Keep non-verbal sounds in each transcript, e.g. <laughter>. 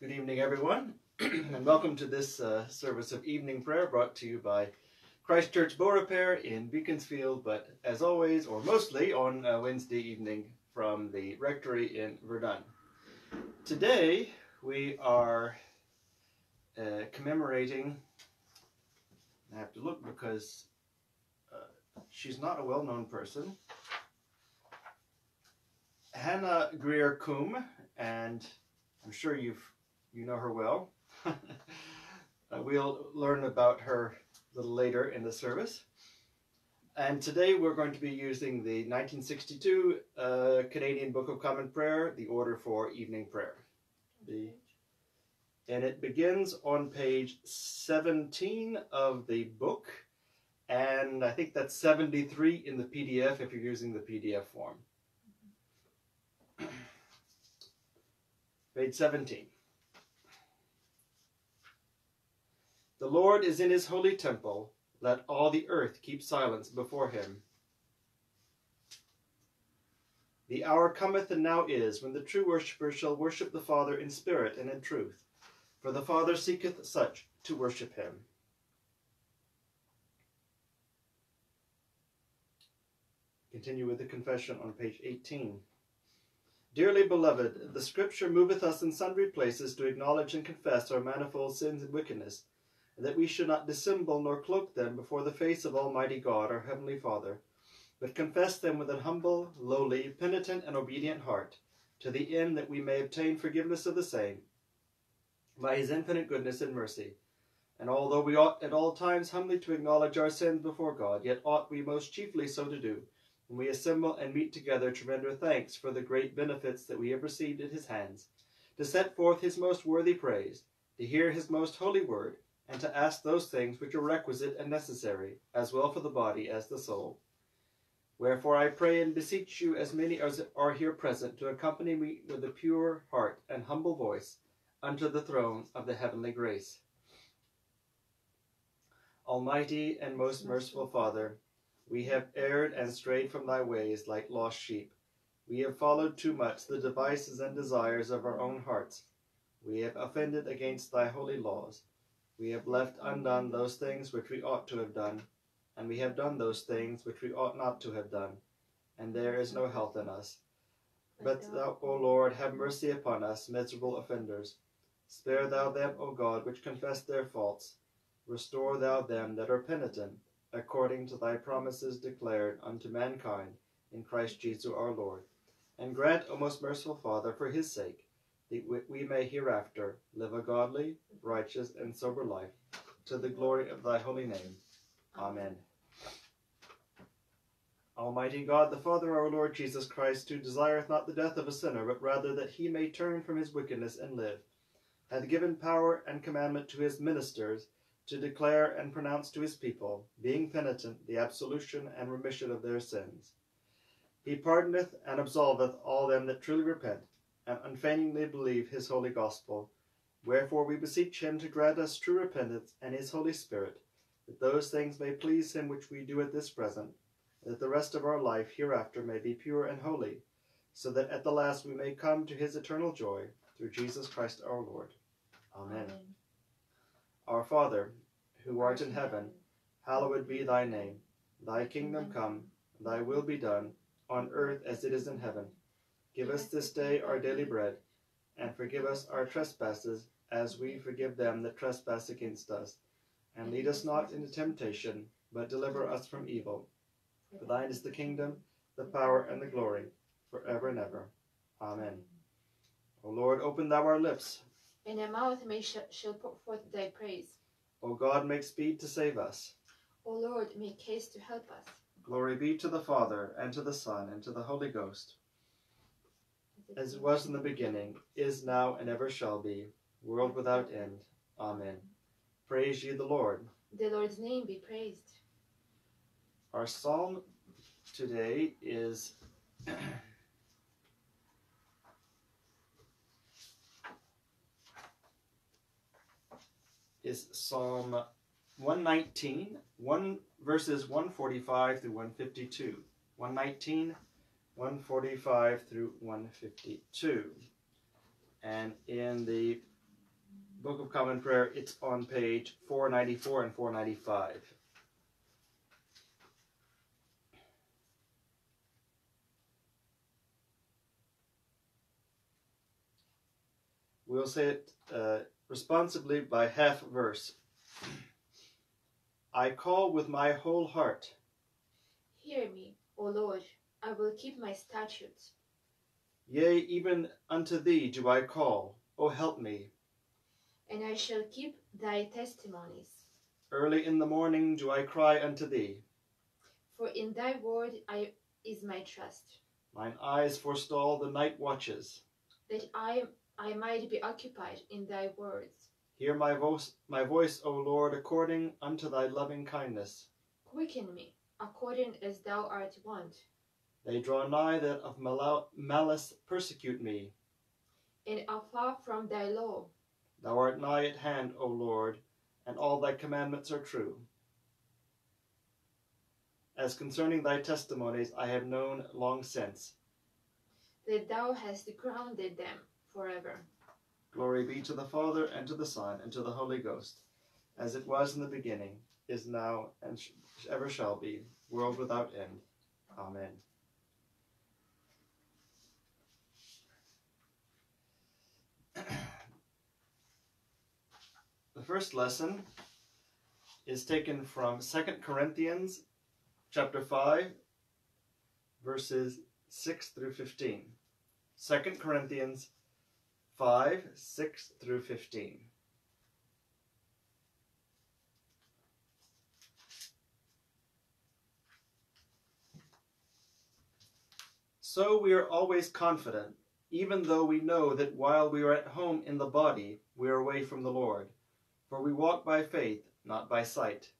Good evening, everyone, <clears throat> and welcome to this uh, service of evening prayer brought to you by Christ Church Beaurepaire in Beaconsfield, but as always, or mostly, on uh, Wednesday evening from the rectory in Verdun. Today, we are uh, commemorating, I have to look because uh, she's not a well known person, Hannah Grier Coome, and I'm sure you've you know her well. <laughs> uh, we'll learn about her a little later in the service. And today we're going to be using the 1962 uh, Canadian Book of Common Prayer, the order for evening prayer. The, and it begins on page 17 of the book, and I think that's 73 in the PDF if you're using the PDF form. <clears throat> Page 17. The Lord is in his holy temple. Let all the earth keep silence before him. The hour cometh and now is, when the true worshippers shall worship the Father in spirit and in truth, for the Father seeketh such to worship him. Continue with the confession on page 18. Dearly beloved, the Scripture moveth us in sundry places to acknowledge and confess our manifold sins and wickedness that we should not dissemble nor cloak them before the face of Almighty God, our Heavenly Father, but confess them with an humble, lowly, penitent, and obedient heart, to the end that we may obtain forgiveness of the same, by His infinite goodness and mercy. And although we ought at all times humbly to acknowledge our sins before God, yet ought we most chiefly so to do, when we assemble and meet together to render thanks for the great benefits that we have received at His hands, to set forth His most worthy praise, to hear His most holy word, and to ask those things which are requisite and necessary, as well for the body as the soul. Wherefore I pray and beseech you, as many as are here present, to accompany me with a pure heart and humble voice unto the throne of the heavenly grace. Almighty and most merciful Father, we have erred and strayed from thy ways like lost sheep. We have followed too much the devices and desires of our own hearts. We have offended against thy holy laws. We have left undone those things which we ought to have done, and we have done those things which we ought not to have done, and there is no health in us. But thou, O Lord, have mercy upon us, miserable offenders. Spare thou them, O God, which confess their faults. Restore thou them that are penitent, according to thy promises declared unto mankind in Christ Jesus our Lord. And grant, O most merciful Father, for his sake, that we may hereafter live a godly, righteous, and sober life, to the glory of thy holy name. Amen. Almighty God, the Father our Lord Jesus Christ, who desireth not the death of a sinner, but rather that he may turn from his wickedness and live, hath given power and commandment to his ministers to declare and pronounce to his people, being penitent, the absolution and remission of their sins. He pardoneth and absolveth all them that truly repent and unfeigningly believe his holy gospel. Wherefore we beseech him to grant us true repentance and his Holy Spirit, that those things may please him which we do at this present, and that the rest of our life hereafter may be pure and holy, so that at the last we may come to his eternal joy, through Jesus Christ our Lord. Amen. Amen. Our Father, who art in heaven, hallowed be thy name. Thy kingdom come, thy will be done, on earth as it is in heaven. Give us this day our daily bread, and forgive us our trespasses, as we forgive them that trespass against us. And lead us not into temptation, but deliver us from evil. For thine is the kingdom, the power, and the glory, for ever and ever. Amen. O Lord, open thou our lips. And our mouth may sh- shall put forth thy praise. O God, make speed to save us. O Lord, make haste to help us. Glory be to the Father, and to the Son, and to the Holy Ghost as it was in the beginning, is now, and ever shall be, world without end. Amen. Praise ye the Lord. The Lord's name be praised. Our psalm today is is Psalm 119, 1 verses 145 through 152. 119 145 through 152. And in the Book of Common Prayer, it's on page 494 and 495. We'll say it uh, responsibly by half verse. I call with my whole heart. Hear me, O Lord, I will keep my statutes. Yea, even unto thee do I call. O help me. and I shall keep thy testimonies. Early in the morning do I cry unto thee. For in thy word I, is my trust, Mine eyes forestall the night watches. that I, I might be occupied in thy words. Hear my voice, my voice, O Lord, according unto thy loving kindness. Quicken me, according as thou art wont, They draw nigh that of mal- malice persecute me. and are far from thy law. Thou art nigh at hand, O Lord, and all thy commandments are true. As concerning thy testimonies I have known long since. that thou hast grounded them forever. Glory be to the Father, and to the Son, and to the Holy Ghost, as it was in the beginning, is now, and sh- ever shall be, world without end. Amen. First lesson is taken from 2 Corinthians chapter 5 verses 6 through 15. 2 Corinthians 5, 6 through 15. So we are always confident, even though we know that while we are at home in the body, we are away from the Lord. For we walk by faith, not by sight.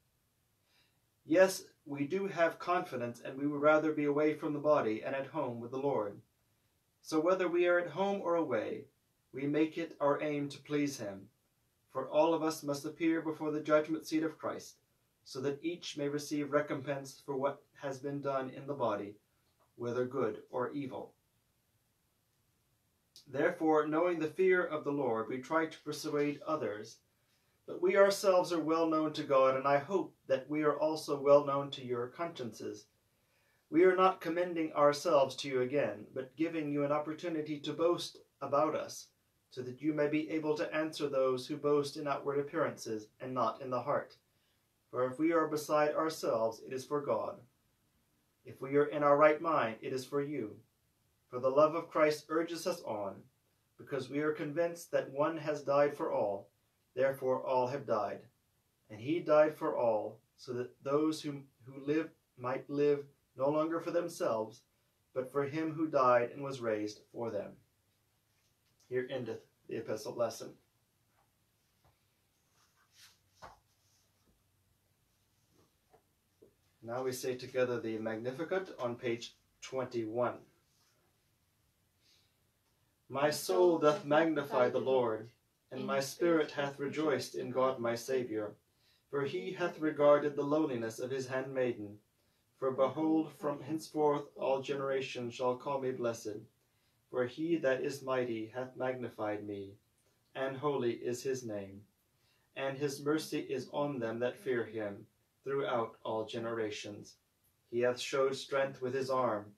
Yes, we do have confidence, and we would rather be away from the body and at home with the Lord. So whether we are at home or away, we make it our aim to please him. For all of us must appear before the judgment seat of Christ, so that each may receive recompense for what has been done in the body, whether good or evil. Therefore, knowing the fear of the Lord, we try to persuade others. But we ourselves are well known to God, and I hope that we are also well known to your consciences. We are not commending ourselves to you again, but giving you an opportunity to boast about us, so that you may be able to answer those who boast in outward appearances and not in the heart. For if we are beside ourselves, it is for God. If we are in our right mind, it is for you. For the love of Christ urges us on, because we are convinced that one has died for all, therefore all have died. And he died for all, so that those who, who live might live no longer for themselves, but for him who died and was raised for them. Here endeth the epistle lesson. Now we say together the Magnificat on page 21. My soul doth magnify the Lord, and my spirit hath rejoiced in God my Saviour, for he hath regarded the lowliness of his handmaiden. For behold, from henceforth all generations shall call me blessed. For he that is mighty hath magnified me, and holy is his name. And his mercy is on them that fear him throughout all generations. He hath showed strength with his arm.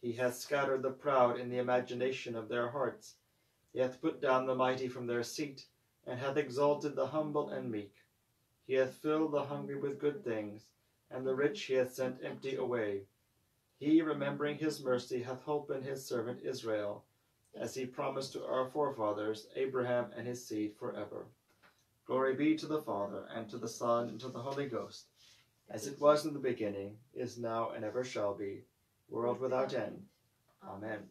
He hath scattered the proud in the imagination of their hearts. He hath put down the mighty from their seat, and hath exalted the humble and meek. He hath filled the hungry with good things, and the rich he hath sent empty away. He, remembering his mercy, hath hope in his servant Israel, as he promised to our forefathers, Abraham and his seed forever. Glory be to the Father, and to the Son, and to the Holy Ghost, as it was in the beginning, is now, and ever shall be, world without end. Amen.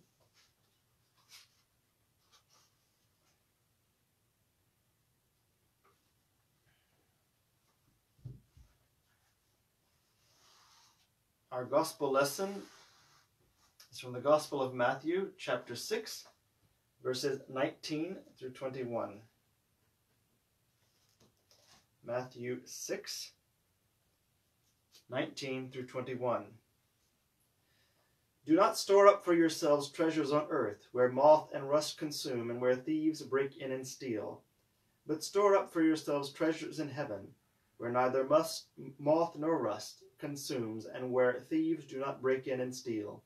Our gospel lesson is from the Gospel of Matthew, chapter 6, verses 19 through 21. Matthew 6, 19 through 21. Do not store up for yourselves treasures on earth, where moth and rust consume, and where thieves break in and steal. But store up for yourselves treasures in heaven, where neither moth nor rust consumes, and where thieves do not break in and steal.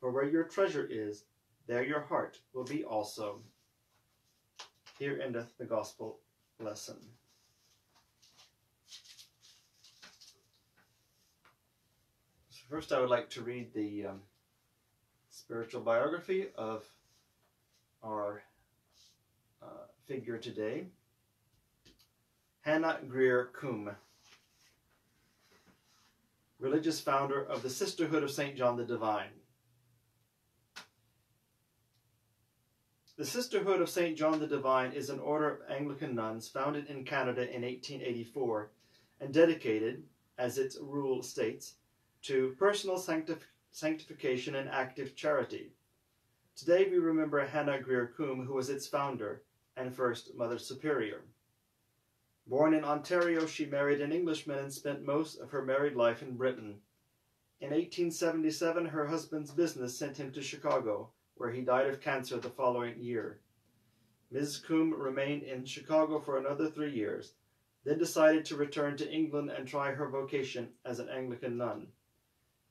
For where your treasure is, there your heart will be also. Here endeth the gospel lesson. So first, I would like to read the um, spiritual biography of our uh, figure today, Hannah Grier Coome, religious founder of the Sisterhood of St. John the Divine. The Sisterhood of St. John the Divine is an order of Anglican nuns founded in Canada in 1884 and dedicated, as its rule states, to personal sanctif- sanctification and active charity. Today we remember Hannah Grier Coome, who was its founder and first Mother Superior. Born in Ontario, she married an Englishman and spent most of her married life in Britain. In 1877, her husband's business sent him to Chicago, where he died of cancer the following year. Ms. Coome remained in Chicago for another three years, then decided to return to England and try her vocation as an Anglican nun.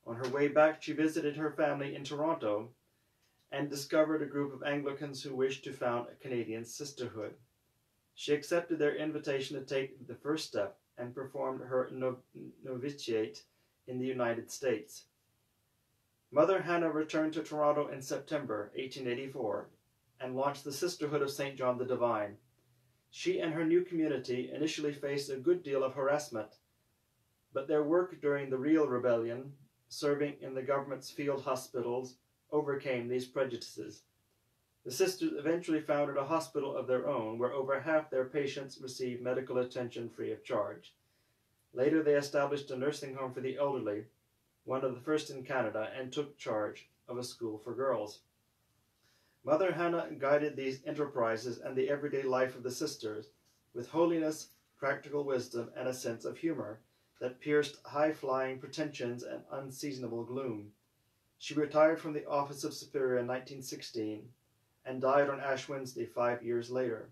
On her way back, she visited her family in Toronto and discovered a group of Anglicans who wished to found a Canadian sisterhood. She accepted their invitation to take the first step and performed her novitiate in the United States. Mother Hannah returned to Toronto in September 1884 and launched the Sisterhood of St. John the Divine. She and her new community initially faced a good deal of harassment, but their work during the Riel Rebellion serving in the government's field hospitals overcame these prejudices. The sisters eventually founded a hospital of their own where over half their patients received medical attention free of charge. Later, they established a nursing home for the elderly, one of the first in Canada, and took charge of a school for girls. Mother Hannah guided these enterprises and the everyday life of the sisters with holiness, practical wisdom, and a sense of humor that pierced high flying pretensions and unseasonable gloom. She retired from the office of superior in 1916 and died on Ash Wednesday five years later.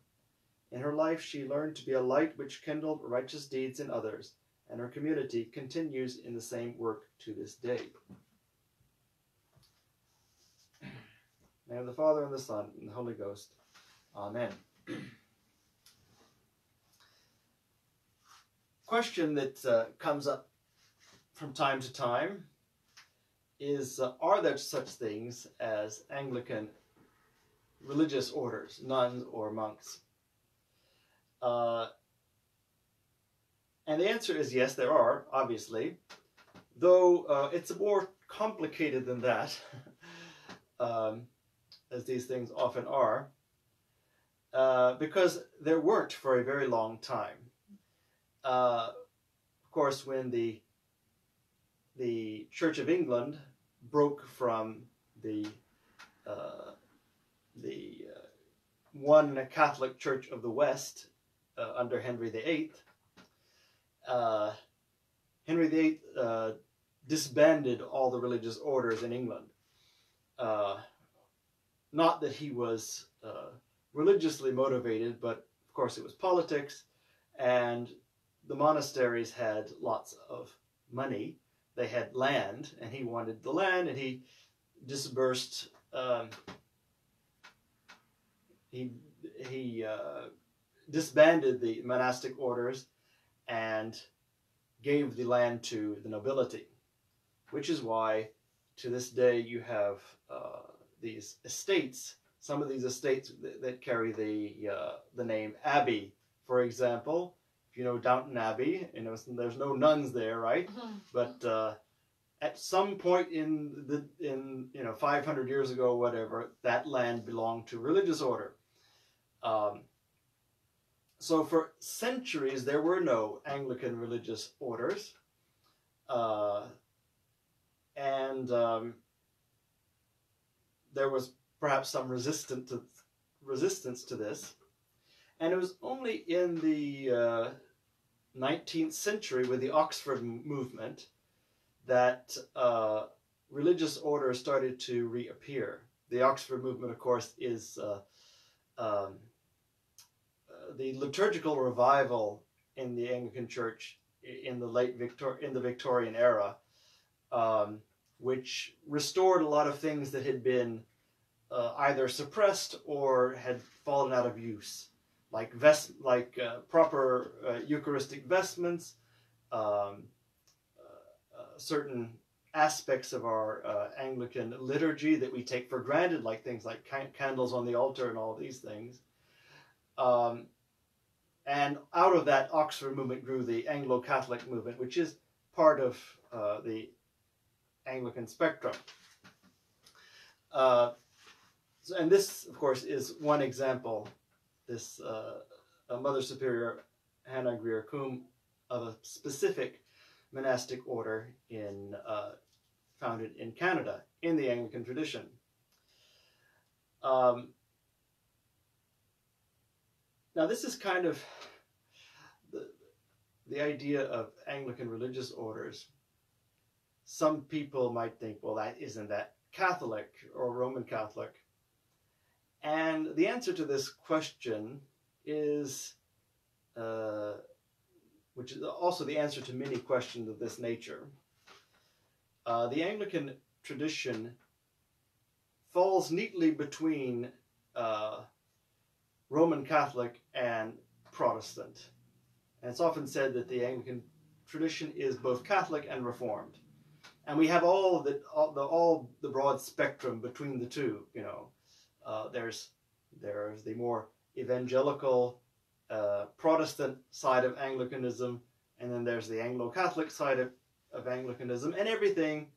In her life, she learned to be a light which kindled righteous deeds in others, and her community continues in the same work to this day. of the Father, and the Son, and the Holy Ghost. Amen. question that uh, comes up from time to time is uh, are there such things as Anglican religious orders, nuns or monks? Uh, and the answer is yes, there are, obviously, though uh, it's more complicated than that, <laughs> um, as these things often are, uh, because there weren't for a very long time uh, of course, when the the Church of England broke from the uh, the uh, one Catholic Church of the West uh, under Henry VIII, uh, Henry VIII uh, disbanded all the religious orders in England. not that he was religiously motivated, but of course it was politics, and the monasteries had lots of money. They had land, and he wanted the land, and he disbursed. Um, he he uh, disbanded the monastic orders and gave the land to the nobility, which is why to this day you have uh, these estates. Some of these estates that, that carry the uh, the name abbey, for example, If you know Downton Abbey. You know, there's no nuns there, right? Mm-hmm. But uh, at some point in the in you know 500 years ago, whatever, that land belonged to religious order. Um, so for centuries, there were no Anglican religious orders, uh, and um, there was perhaps some resistance to resistance to this. And it was only in the uh, 19th century with the Oxford movement that uh, religious orders started to reappear. The Oxford movement, of course, is uh, um, the liturgical revival in the Anglican Church in the late Victor in the Victorian era, um, which restored a lot of things that had been uh, either suppressed or had fallen out of use, like vest like uh, proper uh, Eucharistic vestments, um, uh, uh, certain aspects of our uh, Anglican liturgy that we take for granted, like things like can- candles on the altar and all these things. Um, and out of that Oxford movement grew the Anglo Catholic movement, which is part of uh, the Anglican spectrum. Uh, so, and this, of course, is one example. This uh, Mother Superior Hannah Grier Coome of a specific monastic order in uh, founded in Canada in the Anglican tradition. Um, now, this is kind of the, the idea of Anglican religious orders. Some people might think, well, that isn't that Catholic or Roman Catholic. And the answer to this question is, uh, which is also the answer to many questions of this nature. Uh, the Anglican tradition falls neatly between uh, Roman Catholic and Protestant. And it's often said that the Anglican tradition is both Catholic and Reformed. And we have all the all the, all the broad spectrum between the two. You know, uh, there's there's the more evangelical uh, Protestant side of Anglicanism, and then there's the Anglo-Catholic side of, of Anglicanism, and everything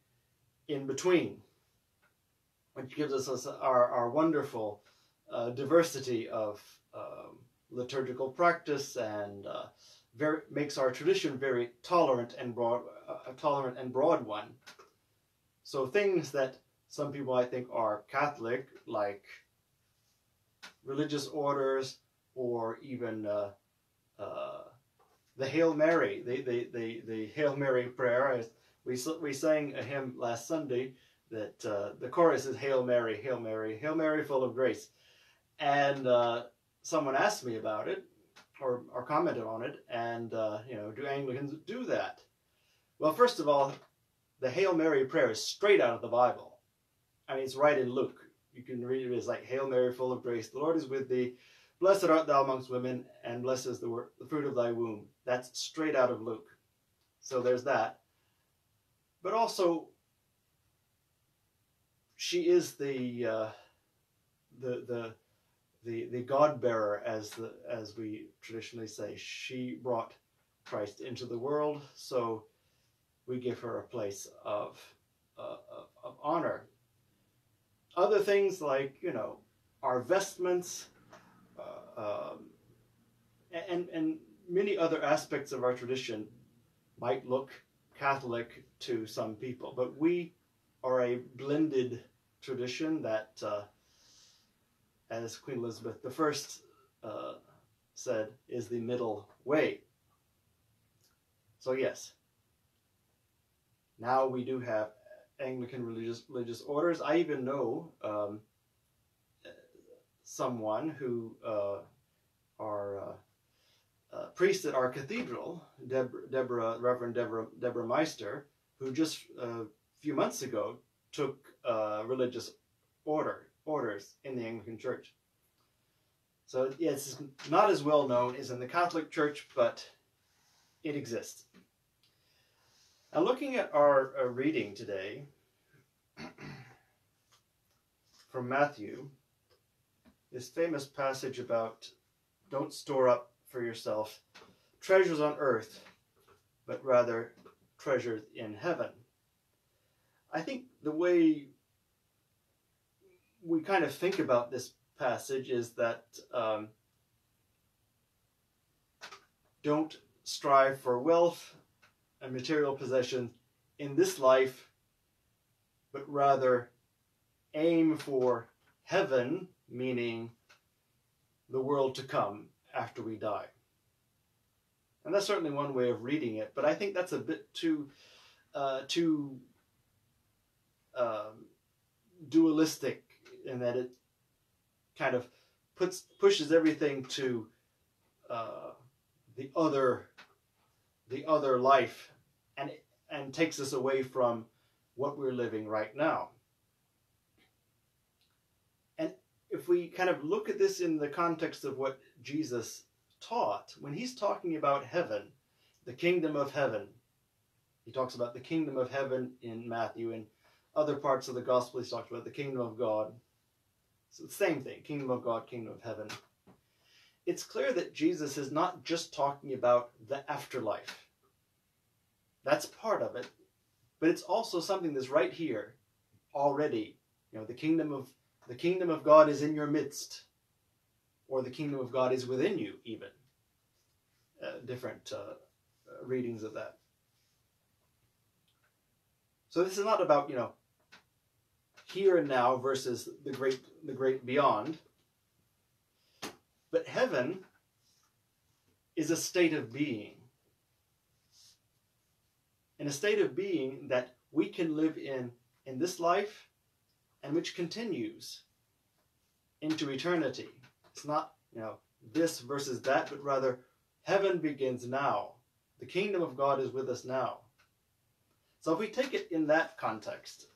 in between, which gives us our, our wonderful uh, diversity of um, liturgical practice and uh, very, makes our tradition very tolerant and broad, uh, a tolerant and broad one. So things that some people I think are Catholic, like religious orders or even uh, uh, the Hail Mary, the, the, the, the Hail Mary prayer. We, we sang a hymn last Sunday that uh, the chorus is Hail Mary, Hail Mary, Hail Mary full of grace. And uh, someone asked me about it or, or commented on it, and, uh, you know, do Anglicans do that? Well, first of all, the Hail Mary prayer is straight out of the Bible. I mean, it's right in Luke. You can read it as like, Hail Mary, full of grace, the Lord is with thee. Blessed art thou amongst women, and blessed is the, the fruit of thy womb. That's straight out of Luke. So there's that. But also, she is the uh, the the the the God bearer, as the as we traditionally say. She brought Christ into the world, so we give her a place of uh, of, of honor. Other things like you know our vestments, uh, um, and and many other aspects of our tradition might look Catholic to some people, but we are a blended tradition that, uh, as Queen Elizabeth I uh, said, is the middle way. So yes, now we do have Anglican religious religious orders. I even know um, someone who uh, are uh, uh, priest at our cathedral, Deb- Deborah, Reverend Deborah, Deborah Meister, who just uh, a few months ago took uh, religious order orders in the Anglican Church. So it's not as well known as in the Catholic Church, but it exists. Now, looking at our, our reading today <clears throat> from Matthew, this famous passage about don't store up for yourself treasures on earth, but rather treasures in heaven. I think the way we kind of think about this passage is that um, don't strive for wealth and material possessions in this life, but rather aim for heaven, meaning the world to come after we die. And that's certainly one way of reading it, but I think that's a bit too uh, too um, dualistic in that it kind of puts pushes everything to uh, the other the other life and and takes us away from what we're living right now. And if we kind of look at this in the context of what Jesus taught, when he's talking about heaven, the kingdom of heaven, he talks about the kingdom of heaven in Matthew and other parts of the gospel he's talked about the kingdom of God. So same thing, kingdom of God, kingdom of heaven. It's clear that Jesus is not just talking about the afterlife. That's part of it, but it's also something that's right here already. You know, the kingdom of the kingdom of God is in your midst, or the kingdom of God is within you, even. Uh, different uh, readings of that. So this is not about you know here and now versus the great the great beyond. But heaven is a state of being. In a state of being that we can live in in this life and which continues into eternity. It's not, you know, this versus that, but rather heaven begins now. The kingdom of God is with us now. So if we take it in that context,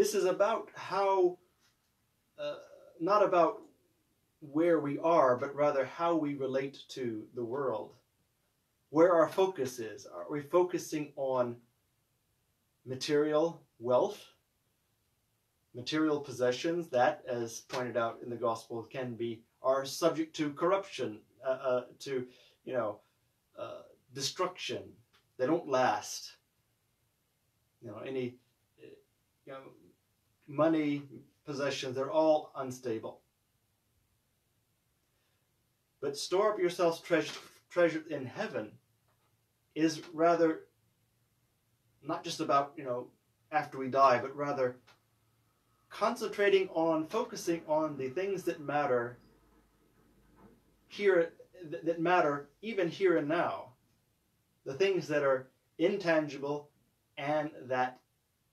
this is about how, uh, not about where we are, but rather how we relate to the world. Where our focus is. Are we focusing on material wealth, material possessions that, as pointed out in the gospel, can be are subject to corruption, uh, uh, to you know, uh, destruction. They don't last. You know, any you know, money, possessions, they're all unstable. But store up yourselves treasure, treasure in heaven is rather not just about, you know, after we die, but rather concentrating on, focusing on the things that matter here, that matter even here and now. The things that are intangible and that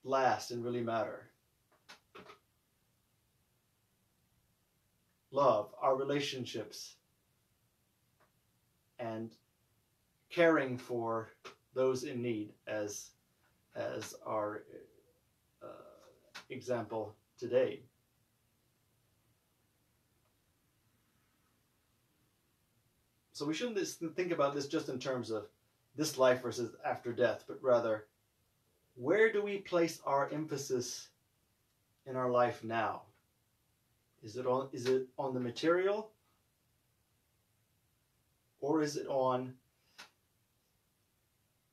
last and really matter. Love, our relationships, and caring for those in need as as our uh, example today. So we shouldn't think about this just in terms of this life versus after death, but rather, where do we place our emphasis in our life now? Is it on is it on the material or is it on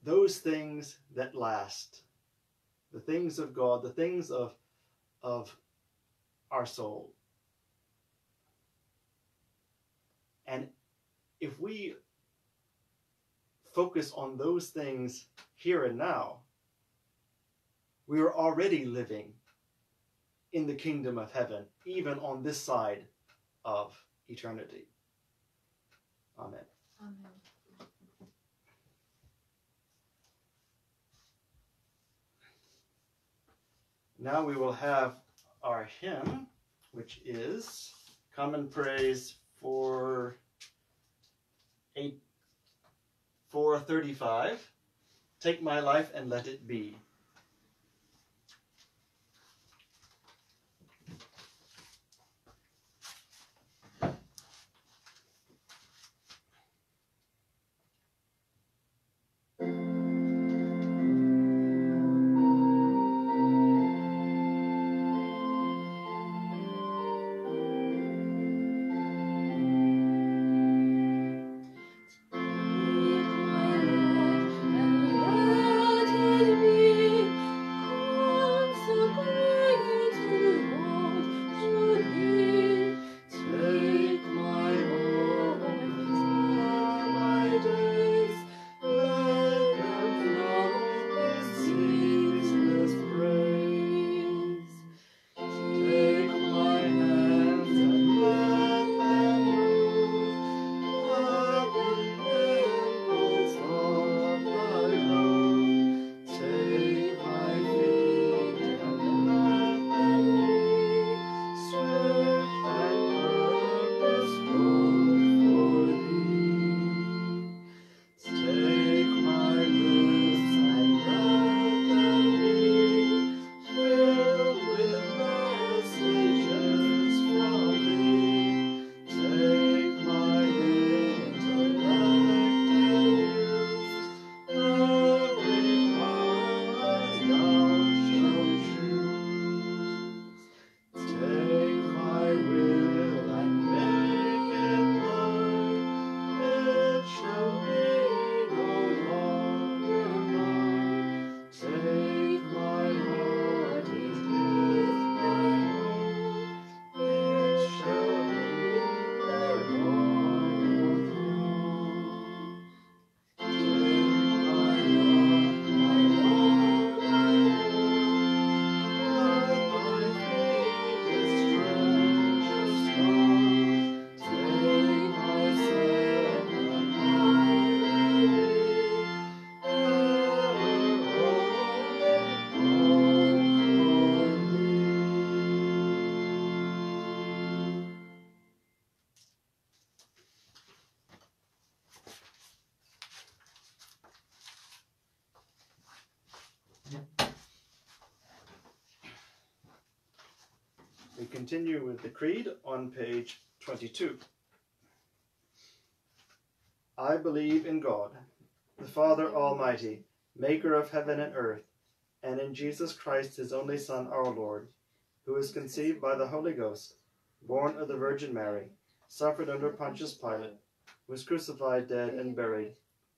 those things that last? The things of God, the things of, of our soul. And if we focus on those things here and now, we are already living in the kingdom of heaven, even on this side of eternity. Amen. Amen. Now we will have our hymn, which is Common Praise for eight, 435. Take my life and let it be. Take my life and let it be. Continue with the Creed on page 22. I believe in God, the Father Almighty, maker of heaven and earth, and in Jesus Christ, his only Son, our Lord, who was conceived by the Holy Ghost, born of the Virgin Mary, suffered under Pontius Pilate, was crucified, dead, and buried.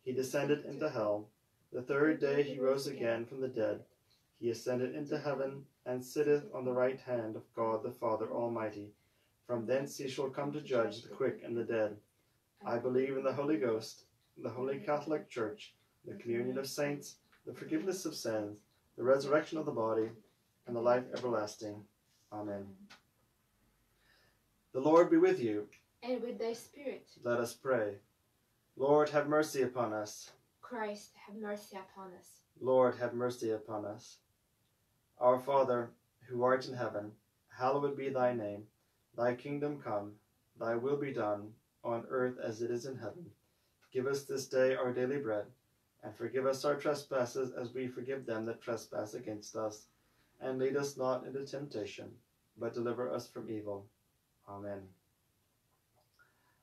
He descended into hell. The third day he rose again from the dead. He ascended into heaven, and sitteth on the right hand of God the Father Almighty. From thence he shall come to judge the quick and the dead. I believe in the Holy Ghost, the Holy Catholic Church, the communion of saints, the forgiveness of sins, the resurrection of the body, and the life everlasting. Amen. The Lord be with you. And with thy spirit, Let us pray. Lord, have mercy upon us. Christ, have mercy upon us. Lord, have mercy upon us. Our Father, who art in heaven, hallowed be thy name. Thy kingdom come, thy will be done, on earth as it is in heaven. Give us this day our daily bread, and forgive us our trespasses as we forgive them that trespass against us. And lead us not into temptation, but deliver us from evil. Amen.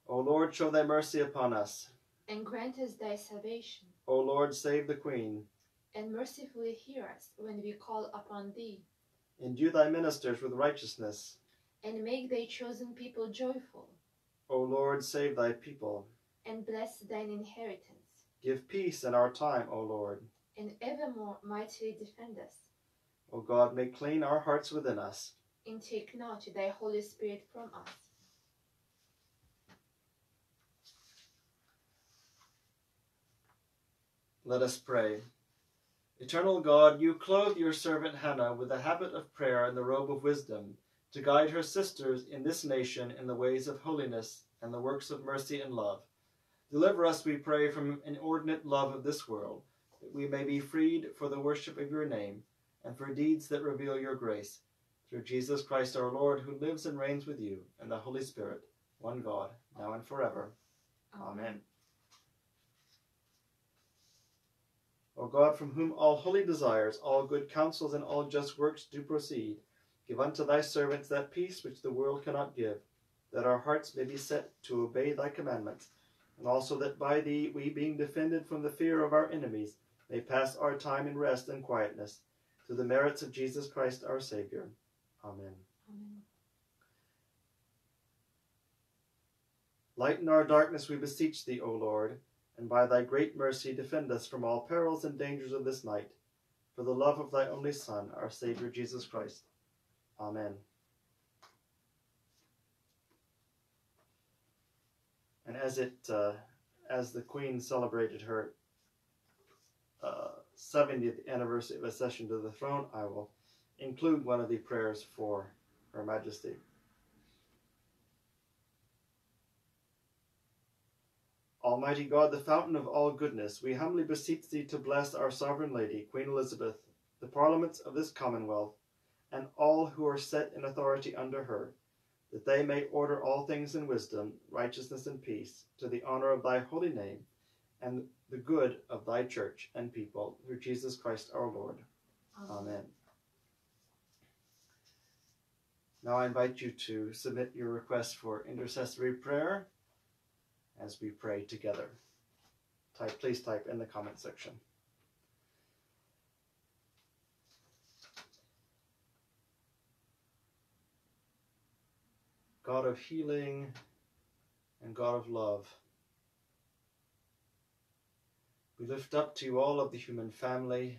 O Lord, show thy mercy upon us. And grant us thy salvation, O Lord, save the Queen. And mercifully hear us when we call upon thee, Endue thy ministers with righteousness. and make thy chosen people joyful, O Lord, save thy people. and bless thine inheritance, Give peace in our time, O Lord. and evermore mightily defend us. O God, make clean our hearts within us. And take not thy Holy Spirit from us. Let us pray. Eternal God, you clothe your servant Hannah with the habit of prayer and the robe of wisdom, to guide her sisters in this nation in the ways of holiness and the works of mercy and love. Deliver us, we pray, from inordinate love of this world, that we may be freed for the worship of your name and for deeds that reveal your grace. Through Jesus Christ our Lord, who lives and reigns with you and the Holy Spirit, one God, now and forever. Amen. O God, from whom all holy desires, all good counsels, and all just works do proceed, give unto thy servants that peace which the world cannot give, that our hearts may be set to obey thy commandments, and also that by thee we, being defended from the fear of our enemies, may pass our time in rest and quietness, through the merits of Jesus Christ our Saviour. Amen. Amen. Lighten our darkness, we beseech thee, O Lord, and by thy great mercy defend us from all perils and dangers of this night, for the love of thy only Son, our Saviour Jesus Christ. Amen. And as it, uh, as the Queen celebrated her uh, 70th anniversary of accession to the throne, I will include one of the prayers for Her Majesty. Almighty God, the fountain of all goodness, we humbly beseech thee to bless our sovereign lady, Queen Elizabeth, the parliaments of this commonwealth, and all who are set in authority under her, that they may order all things in wisdom, righteousness, and peace, to the honor of thy holy name, and the good of thy church and people, through Jesus Christ our Lord. Amen. Now I invite you to submit your request for intercessory prayer as we pray together. Type, please type in the comment section. God of healing and God of love, we lift up to you all of the human family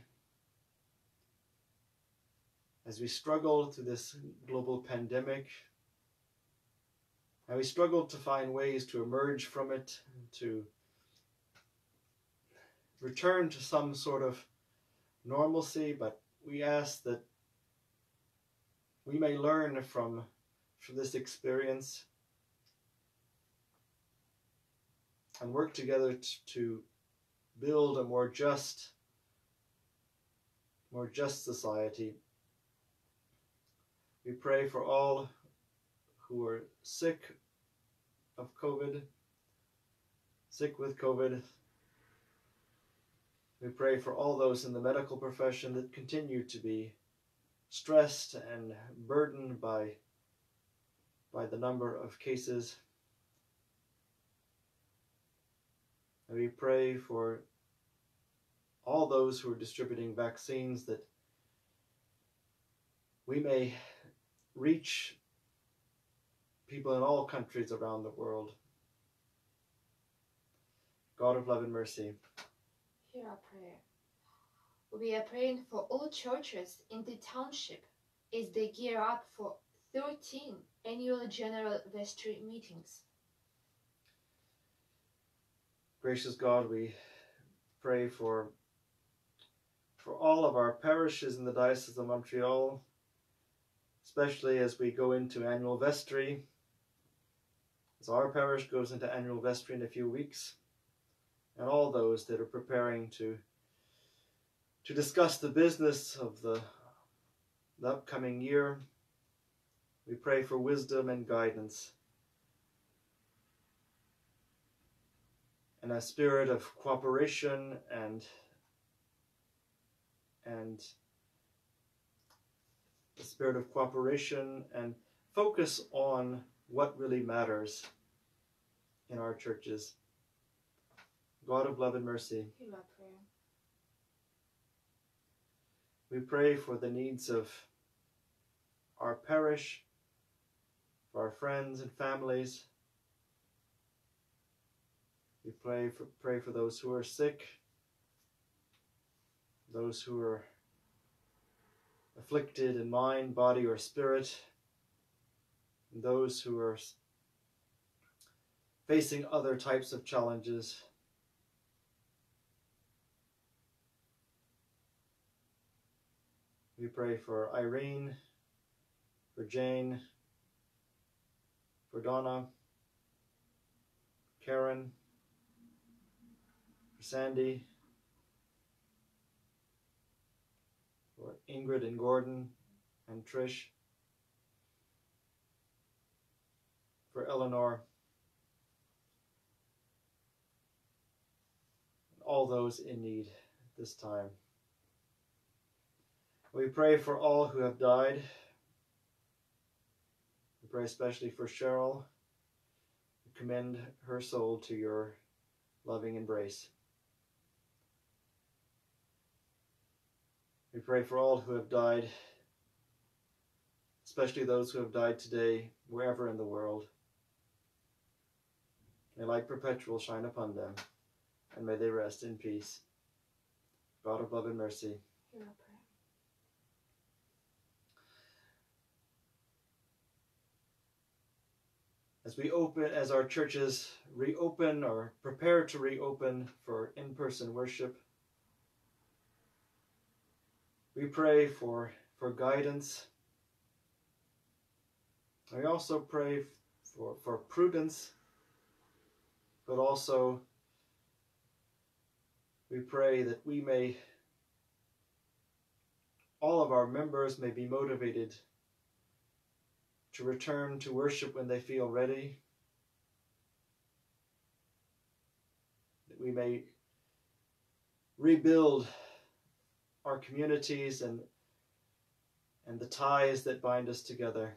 as we struggle through this global pandemic and we struggled to find ways to emerge from it, to return to some sort of normalcy, but we ask that we may learn from, from this experience and work together to build a more just, more just society. We pray for all who are sick of COVID, sick with COVID. We pray for all those in the medical profession that continue to be stressed and burdened by by the number of cases. And we pray for all those who are distributing vaccines that we may reach people in all countries around the world. God of love and mercy. Hear our prayer. We are praying for all churches in the township as they gear up for 13 annual general vestry meetings. Gracious God, we pray for for all of our parishes in the Diocese of Montreal, especially as we go into annual vestry. As our parish goes into annual vestry in a few weeks, and all those that are preparing to to discuss the business of the, the upcoming year. We pray for wisdom and guidance. And a spirit of cooperation and and a spirit of cooperation and focus on what really matters in our churches. God of love and mercy. Hear our prayer. We pray for the needs of our parish, for our friends and families. We pray for, pray for those who are sick, those who are afflicted in mind, body, or spirit, those who are facing other types of challenges. We pray for Irene, for Jane, for Donna, Karen, for Sandy, for Ingrid and Gordon and Trish, for Eleanor, all those in need this time. We pray for all who have died. We pray especially for Cheryl. We commend her soul to your loving embrace. We pray for all who have died, especially those who have died today, wherever in the world. May light perpetual shine upon them, and may they rest in peace. God of love and mercy. Hear our prayer. as we open as our churches reopen or prepare to reopen for in-person worship we pray for for guidance we also pray for for prudence but also we pray that we may all of our members may be motivated to return to worship when they feel ready. That we may rebuild our communities and, and the ties that bind us together.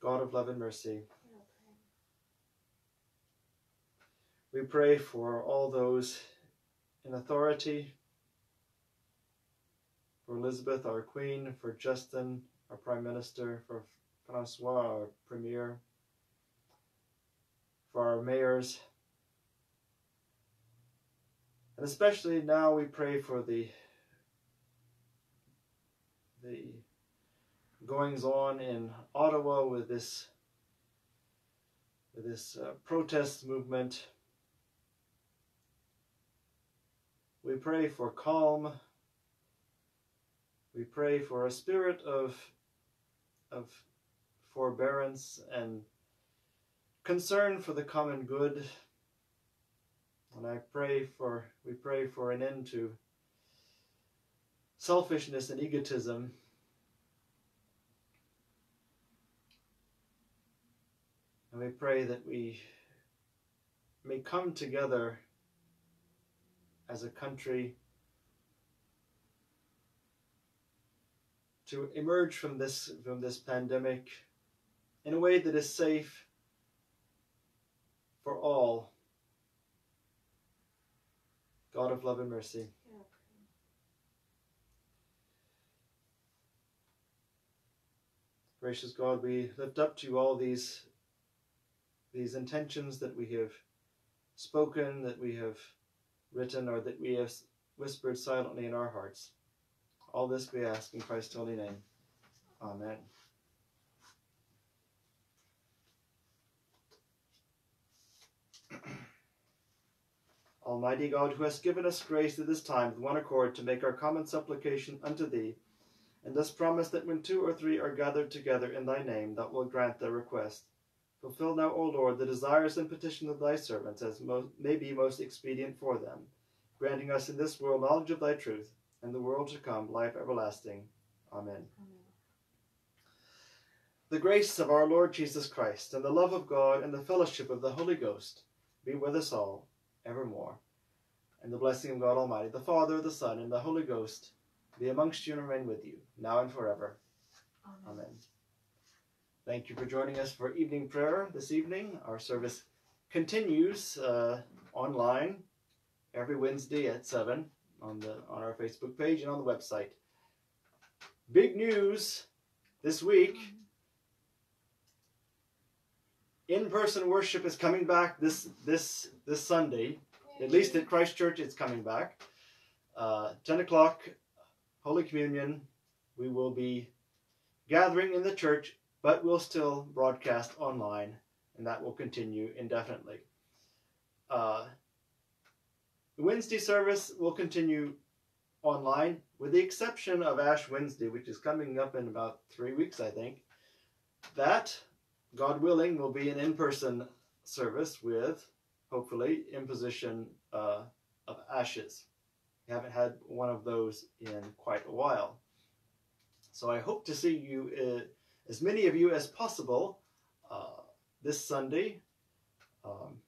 God of love and mercy, Hear our prayer. We pray for all those in authority, for Elizabeth, our Queen, for Justin, our Prime Minister, for Francois, our Premier, for our mayors. And especially now we pray for the the goings on in Ottawa with this with this uh, protest movement. We pray for calm. We pray for a spirit of of forbearance and concern for the common good. And I pray for we pray for an end to selfishness and egotism. And we pray that we may come together as a country to emerge from this from this pandemic in a way that is safe for all. God of love and mercy. Gracious God, we lift up to you all these these intentions that we have spoken, that we have written, or that we have whispered silently in our hearts. All this we ask in Christ's holy name. Amen. <clears throat> Almighty God, who hast given us grace at this time with one accord to make our common supplication unto thee, and thus promise that when two or three are gathered together in thy name, thou wilt grant their request. Fulfill now, O Lord, the desires and petitions of thy servants as mo- may be most expedient for them, granting us in this world knowledge of thy truth, and the world to come life everlasting. Amen. Amen. The grace of our Lord Jesus Christ, and the love of God, and the fellowship of the Holy Ghost be with us all evermore. And the blessing of God Almighty, the Father, the Son, and the Holy Ghost be amongst you and remain with you, now and forever. Amen. Amen. Thank you for joining us for evening prayer this evening. Our service continues uh, online every Wednesday at 7 on, the, on our Facebook page and on the website. Big news this week in-person worship is coming back this this this Sunday. At least at Christ Church, it's coming back. Uh, Ten o'clock, Holy Communion. We will be gathering in the church, but we'll still broadcast online, and that will continue indefinitely. Uh, the Wednesday service will continue online, with the exception of Ash Wednesday, which is coming up in about three weeks, I think. That God willing, will be an in person service with, hopefully, imposition uh, of ashes. We haven't had one of those in quite a while. So I hope to see you, uh, as many of you as possible, uh, this Sunday. Um,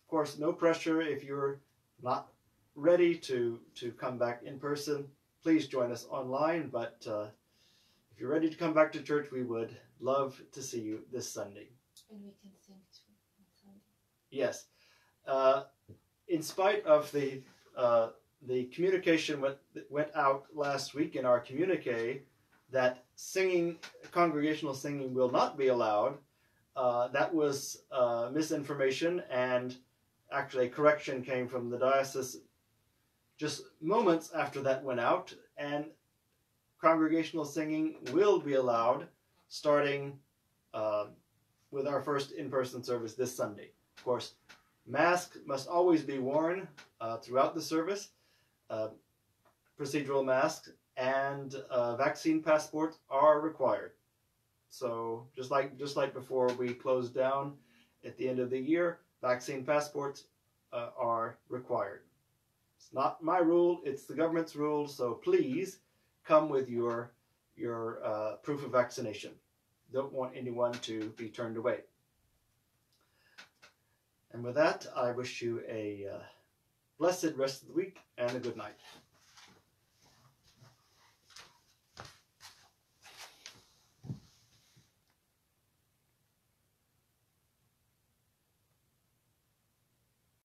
of course, no pressure if you're not ready to, to come back in person. Please join us online, but uh, if you're ready to come back to church, we would love to see you this Sunday. And we can sing too on Sunday. Yes. Uh, in spite of the uh, the communication went, that went out last week in our communique that singing, congregational singing, will not be allowed. Uh, that was uh, misinformation, and actually, a correction came from the diocese just moments after that went out, and congregational singing will be allowed starting uh, with our first in person service this Sunday. Of course, mask must always be worn uh, throughout the service, uh, procedural masks and uh, vaccine passports are required. So just like just like before we closed down at the end of the year, vaccine passports uh, are required. It's not my rule; it's the government's rule. So please come with your your uh, proof of vaccination. Don't want anyone to be turned away. And with that, I wish you a uh, blessed rest of the week and a good night.